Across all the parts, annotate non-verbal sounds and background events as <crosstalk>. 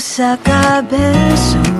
usa cabezón.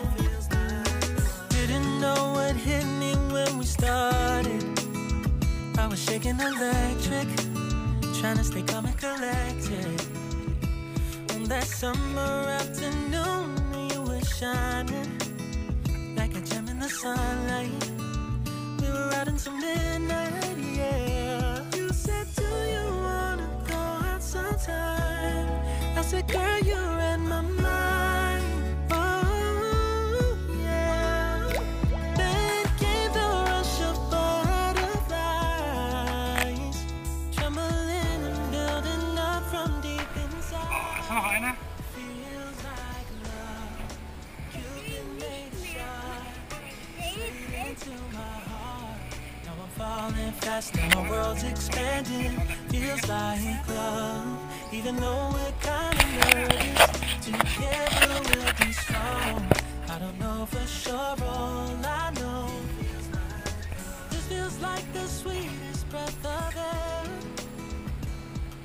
Shaking electric, trying to stay calm and collected. On that summer afternoon, you were shining like a gem in the sunlight. We were out until midnight, yeah. You said, Do you wanna go out sometime? I said, Girl, you're Like love, even though we're kinda nervous. Together we'll be strong. I don't know for sure, all I know. This feels like the sweetest breath of air.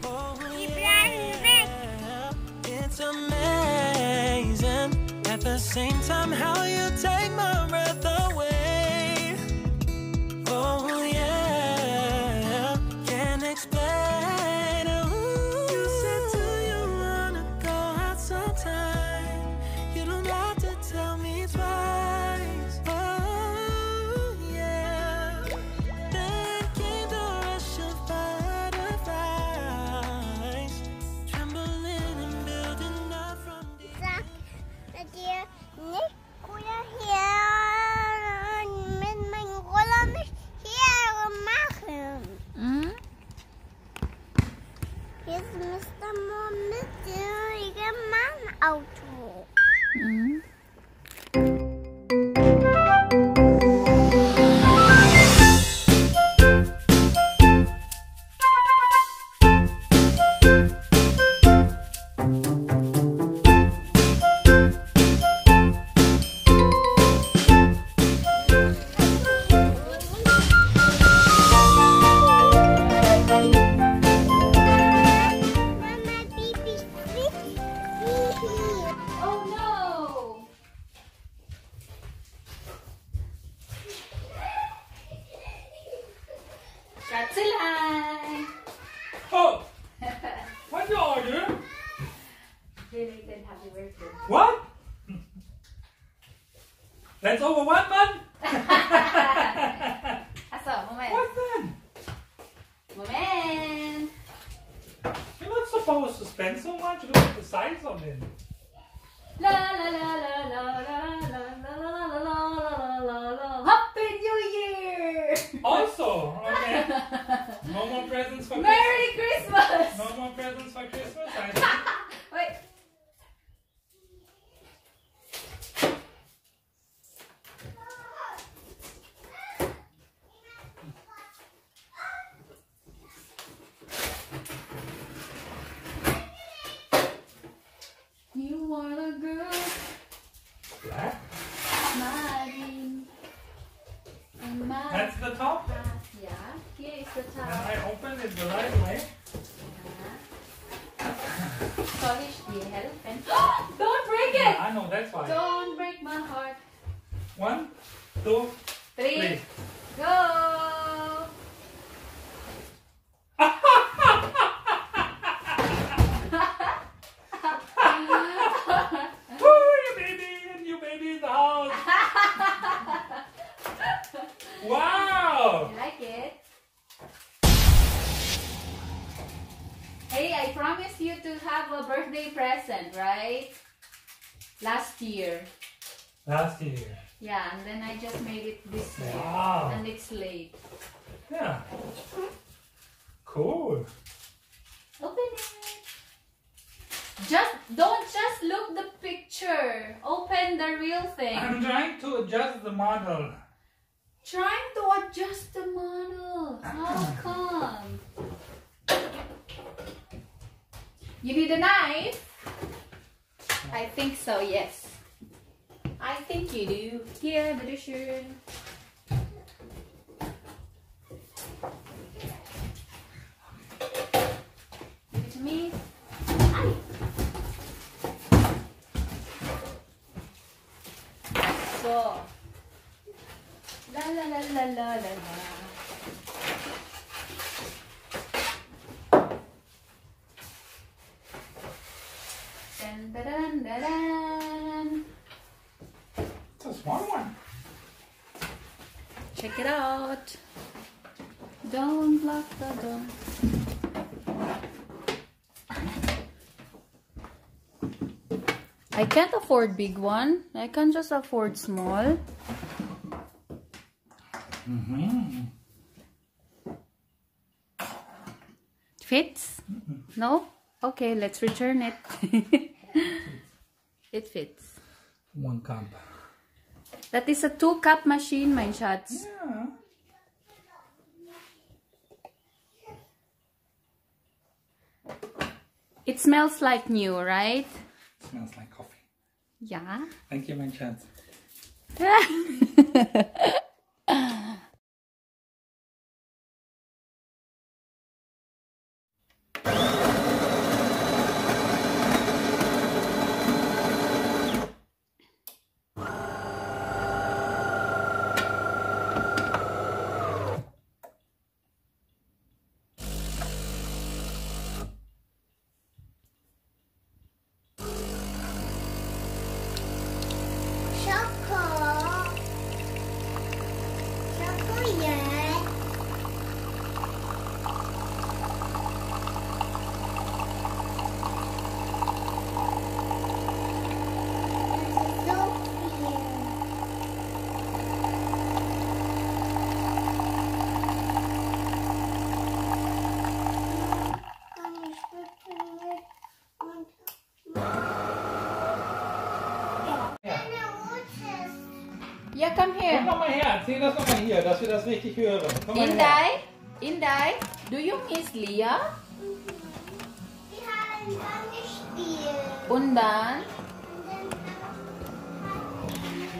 Oh, yeah. It's amazing at the same time how you take Someone is doing a man out. Mm. Schatzelein! Oh! What are you? Belated happy birthday. What? That's over one month? Aso, moment. What then? Moment! You're not supposed to spend so much. Look at the size of it. La la la la la la la la la la la la la la Happy New Year! Also, No more presents for Merry Christmas. Christmas! No more presents for Christmas. <laughs> I think. Wait. You want a girl, Black. my dream. And my That's the top. heart. Yeah, here is the And top. I open it the right way. Uh-huh. Polish the elephant. <gasps> Don't break it! I know that's why. Don't break my heart. One, two, Three, three. go! Woo, you baby, and you baby in the house. promised you to have a birthday present, right? Last year. Last year. Yeah, and then I just made it this year. Wow. And it's late. Yeah. Cool. Open it. Just don't just look the picture. Open the real thing. I'm trying to adjust the model. Trying to adjust the model. How come? You need a knife? I think so, yes. I think you do. Here, bitteschön. Give it to me. Ay. So, La la la la la la la. Dun, dun, dun, dun, dun. Small one. Check it out. Don't lock the door. I can't afford big one. I can just afford small. Mhm. Fits? No? Okay, let's return it. <laughs> it fits. One cup. That is a two cup machine, my shots. Yeah. It smells like new, right? It Smells like coffee. Yeah. Thank you, my chance. <laughs> Yeah, come Komm here. noch mal her, erzähl das noch mal hier, dass wir das richtig hören. Komm mal her. Inday, Inday, do you miss Leah? Wir haben dann gespielt. Und dann?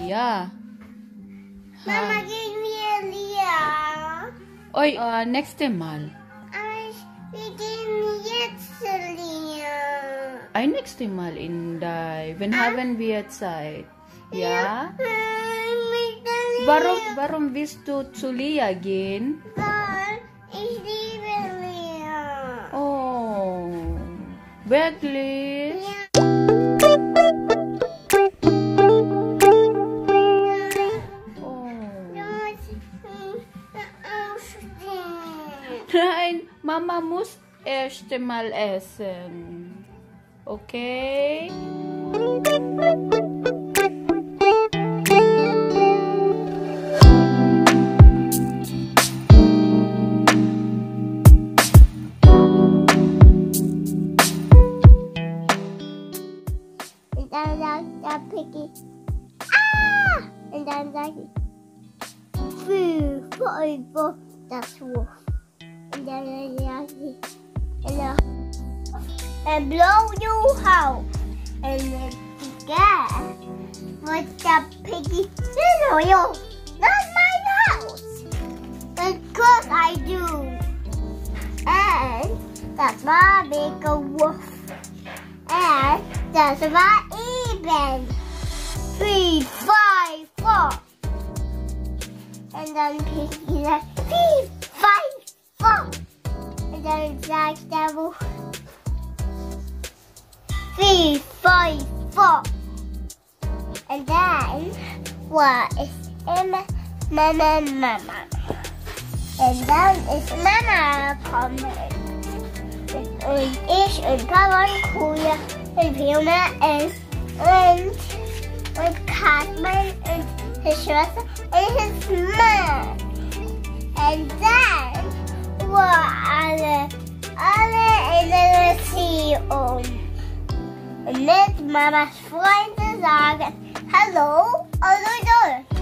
Ja. Mama, gehen wir Lia. Oi, uh, nächste Mal. Aber wir gehen jetzt zu Lia. Ay, nächste Mal, Inday. Wenn haben wir Zeit? Ja? Mit Warum, warum willst du zu Leah gehen? Weil ich liebe Lia. Oh, wirklich? Oh. Äh, aufstehen. Nein, Mama muss erst mal essen. Okay? And blow you out. And then yeah, what the piggy, no, no, not my house. Because I do. And that's make a wolf. And that's my even. Three, five, four. And then Piggy like, three, five, four. And then Jack Devil. Three, five, four. And then what is Emma, Mama, Mama. And then it's Mama coming. und ich und Papa und Kuya und Fiona und, und, und Cartman und his Schwester und his mom. And then were alle, alle mit Mamas Freunden sagen hello. Hello, Dolch.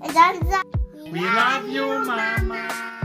Und dann sagen We love you, Mama.